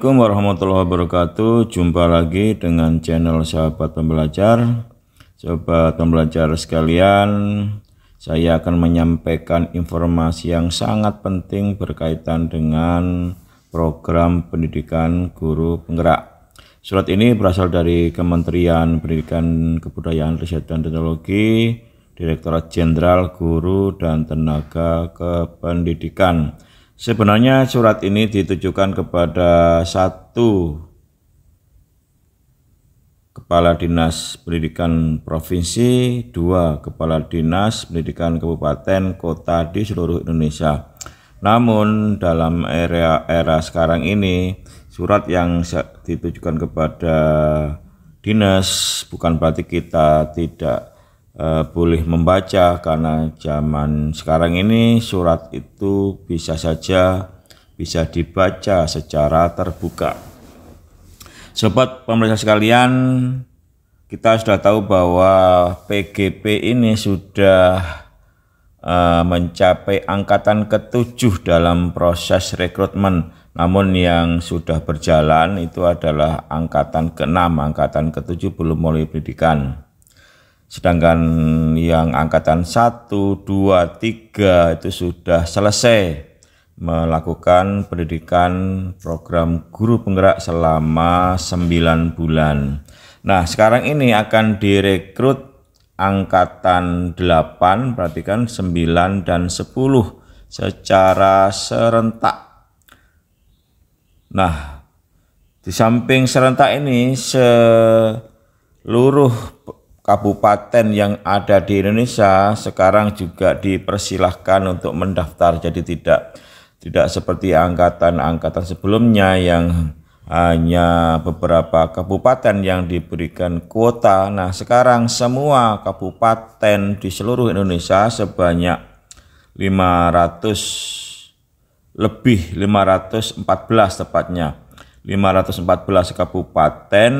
Assalamualaikum warahmatullahi wabarakatuh. Jumpa lagi dengan channel sahabat pembelajar. Sahabat pembelajar sekalian Saya akan menyampaikan informasi yang sangat penting Berkaitan dengan program pendidikan guru penggerak. Surat ini berasal dari Kementerian Pendidikan Kebudayaan Riset dan Teknologi Direktorat Jenderal Guru dan Tenaga Kependidikan Sebenarnya surat ini ditujukan kepada satu Kepala Dinas Pendidikan Provinsi, dua Kepala Dinas Pendidikan Kabupaten Kota di seluruh Indonesia. Namun dalam era era sekarang ini surat yang ditujukan kepada dinas bukan berarti kita tidak uh, boleh membaca karena zaman sekarang ini surat itu bisa saja bisa dibaca secara terbuka. Sobat pemerintah sekalian, kita sudah tahu bahwa PGP ini sudah uh, mencapai angkatan ketujuh dalam proses rekrutmen. Namun yang sudah berjalan itu adalah angkatan ke-6, angkatan ke-7 belum mulai pendidikan. Sedangkan yang angkatan 1, 2, 3 itu sudah selesai melakukan pendidikan program guru penggerak selama 9 bulan. Nah, sekarang ini akan direkrut angkatan 8, perhatikan 9 dan 10 secara serentak. Nah, di samping serentak ini seluruh kabupaten yang ada di Indonesia sekarang juga dipersilahkan untuk mendaftar jadi tidak tidak seperti angkatan-angkatan sebelumnya yang hanya beberapa kabupaten yang diberikan kuota. Nah, sekarang semua kabupaten di seluruh Indonesia sebanyak 500 lebih 514 tepatnya. 514 kabupaten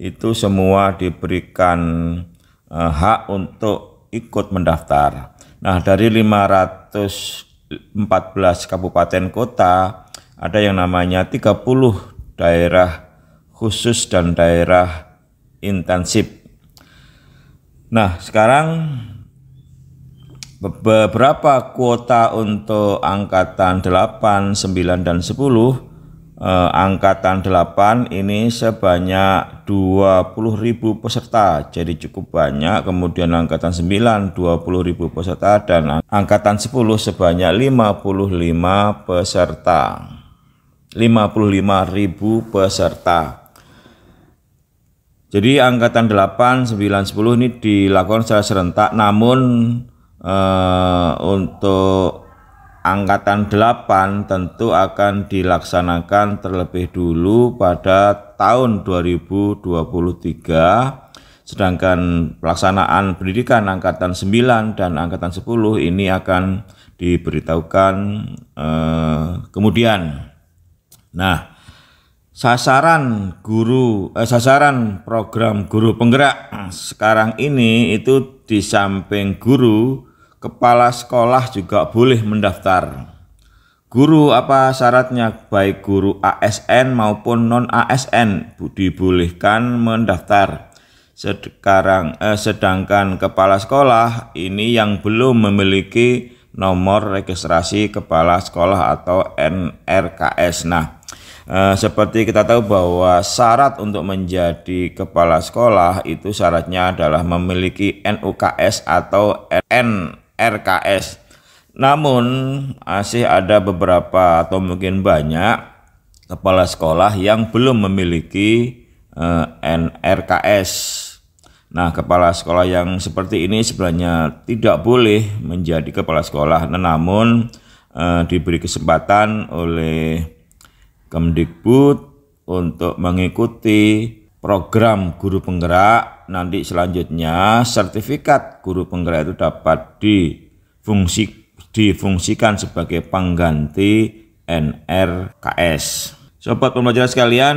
itu semua diberikan uh, hak untuk ikut mendaftar. Nah, dari 514 kabupaten kota ada yang namanya 30 daerah khusus dan daerah intensif. Nah, sekarang beberapa kuota untuk angkatan 8, 9 dan 10 eh, angkatan 8 ini sebanyak 20.000 peserta jadi cukup banyak. Kemudian angkatan 9 20.000 peserta dan angkatan 10 sebanyak 55 peserta. 55.000 peserta. Jadi angkatan 8, 9, 10 ini dilakukan secara serentak namun eh, untuk Angkatan 8 tentu akan dilaksanakan terlebih dulu pada tahun 2023 sedangkan pelaksanaan pendidikan angkatan 9 dan angkatan 10 ini akan diberitahukan eh, kemudian. Nah, sasaran guru eh, sasaran program guru penggerak sekarang ini itu di samping guru kepala sekolah juga boleh mendaftar. Guru apa syaratnya? Baik guru ASN maupun non ASN dibolehkan mendaftar. Sekarang eh, sedangkan kepala sekolah ini yang belum memiliki nomor registrasi kepala sekolah atau NRKS. Nah, eh, seperti kita tahu bahwa syarat untuk menjadi kepala sekolah itu syaratnya adalah memiliki NUKS atau N RKS. Namun masih ada beberapa atau mungkin banyak kepala sekolah yang belum memiliki eh, NRKS. Nah, kepala sekolah yang seperti ini sebenarnya tidak boleh menjadi kepala sekolah, namun eh, diberi kesempatan oleh Kemdikbud untuk mengikuti program guru penggerak nanti selanjutnya sertifikat guru penggerak itu dapat difungsi, difungsikan sebagai pengganti NRKS. Sobat pembelajaran sekalian,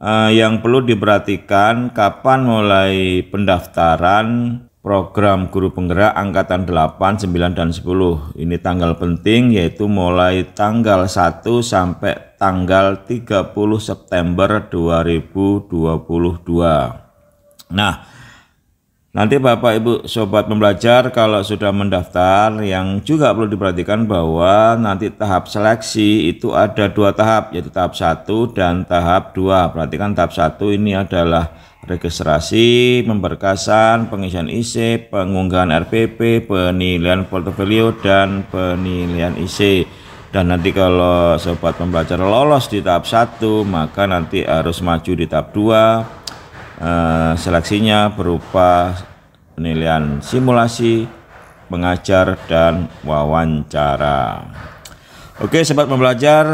eh, yang perlu diperhatikan kapan mulai pendaftaran program guru penggerak angkatan 8, 9 dan 10. Ini tanggal penting yaitu mulai tanggal 1 sampai tanggal 30 September 2022. Nah, Nanti Bapak Ibu Sobat Pembelajar kalau sudah mendaftar yang juga perlu diperhatikan bahwa nanti tahap seleksi itu ada dua tahap yaitu tahap satu dan tahap dua. Perhatikan tahap satu ini adalah registrasi, pemberkasan, pengisian IC, pengunggahan RPP, penilaian portofolio dan penilaian IC. Dan nanti kalau sobat pembelajar lolos di tahap satu maka nanti harus maju di tahap dua Eh, seleksinya berupa penilaian simulasi, pengajar, dan wawancara. Oke, sobat pembelajar,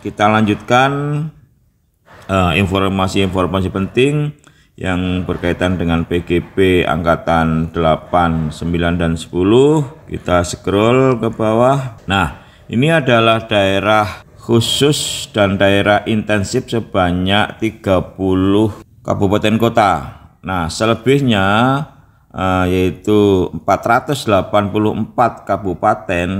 kita lanjutkan eh, informasi-informasi uh, penting yang berkaitan dengan PGP angkatan 8, 9 dan 10. Kita scroll ke bawah. Nah, ini adalah daerah khusus dan daerah intensif sebanyak 30 kabupaten kota. Nah, selebihnya uh, yaitu 484 kabupaten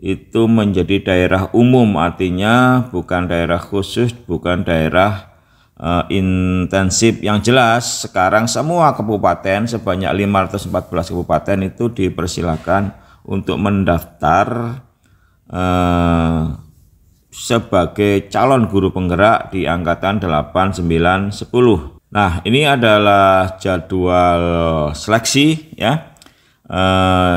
itu menjadi daerah umum artinya bukan daerah khusus, bukan daerah uh, intensif yang jelas sekarang semua kabupaten sebanyak 514 kabupaten itu dipersilakan untuk mendaftar uh, sebagai calon guru penggerak di angkatan 8, 9, 10. Nah, ini adalah jadwal seleksi ya. Eh,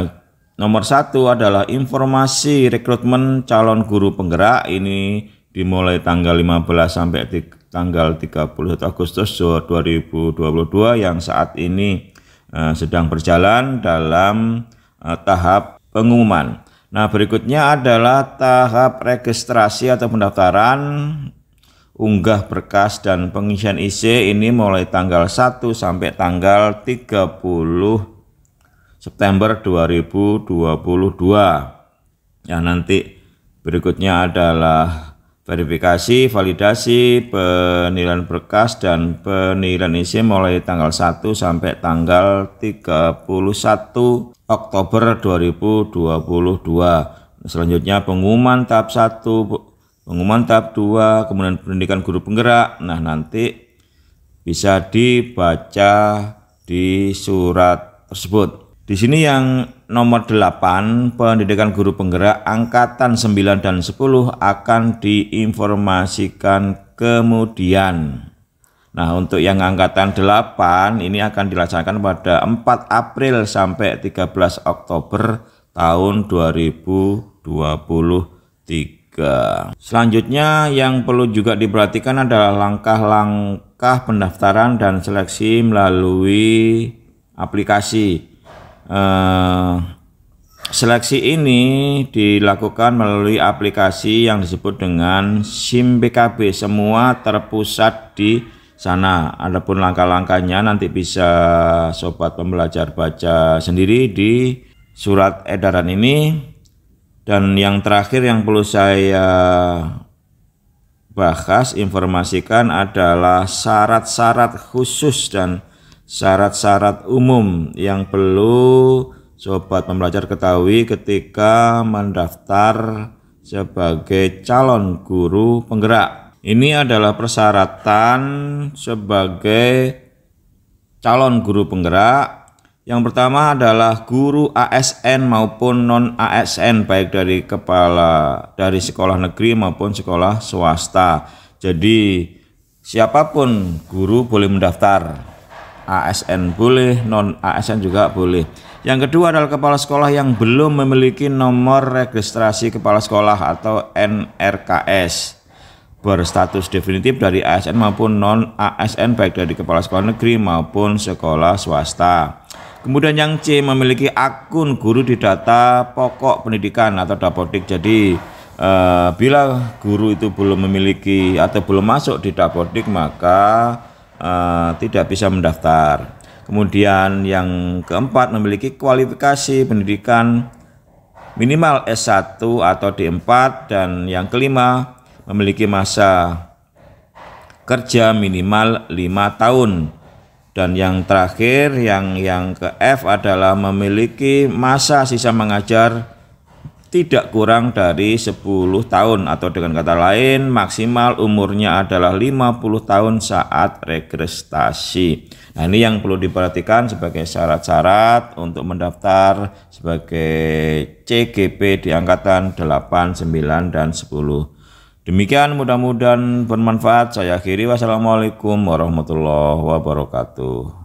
nomor satu adalah informasi rekrutmen calon guru penggerak ini dimulai tanggal 15 sampai tanggal 31 Agustus 2022 yang saat ini eh, sedang berjalan dalam eh, tahap pengumuman. Nah, berikutnya adalah tahap registrasi atau pendaftaran unggah berkas dan pengisian IC ini mulai tanggal 1 sampai tanggal 30 September 2022. Ya nanti berikutnya adalah verifikasi, validasi, penilaian berkas dan penilaian IC mulai tanggal 1 sampai tanggal 31 Oktober 2022. Selanjutnya pengumuman tahap 1 pengumuman tahap 2, kemudian pendidikan guru penggerak. Nah, nanti bisa dibaca di surat tersebut. Di sini yang nomor 8, pendidikan guru penggerak angkatan 9 dan 10 akan diinformasikan kemudian. Nah, untuk yang angkatan 8 ini akan dilaksanakan pada 4 April sampai 13 Oktober tahun 2023. Selanjutnya yang perlu juga diperhatikan adalah langkah-langkah pendaftaran dan seleksi melalui aplikasi. Eh, seleksi ini dilakukan melalui aplikasi yang disebut dengan SIM BKB. Semua terpusat di sana. Adapun langkah-langkahnya nanti bisa sobat pembelajar baca sendiri di surat edaran ini dan yang terakhir yang perlu saya bahas, informasikan adalah syarat-syarat khusus dan syarat-syarat umum yang perlu sobat pembelajar ketahui ketika mendaftar sebagai calon guru penggerak. Ini adalah persyaratan sebagai calon guru penggerak yang pertama adalah guru ASN maupun non ASN baik dari kepala dari sekolah negeri maupun sekolah swasta. Jadi siapa pun guru boleh mendaftar. ASN boleh, non ASN juga boleh. Yang kedua adalah kepala sekolah yang belum memiliki nomor registrasi kepala sekolah atau NRKS berstatus definitif dari ASN maupun non ASN baik dari kepala sekolah negeri maupun sekolah swasta. Kemudian yang C memiliki akun guru di data pokok pendidikan atau dapodik. Jadi eh, bila guru itu belum memiliki atau belum masuk di dapodik maka eh, tidak bisa mendaftar. Kemudian yang keempat memiliki kualifikasi pendidikan minimal S1 atau D4 dan yang kelima memiliki masa kerja minimal 5 tahun dan yang terakhir yang yang ke F adalah memiliki masa sisa mengajar tidak kurang dari 10 tahun atau dengan kata lain maksimal umurnya adalah 50 tahun saat registrasi. Nah ini yang perlu diperhatikan sebagai syarat-syarat untuk mendaftar sebagai CGP di Angkatan 8, 9, dan 10. Demikian mudah-mudahan bermanfaat. Saya akhiri. Wassalamualaikum warahmatullahi wabarakatuh.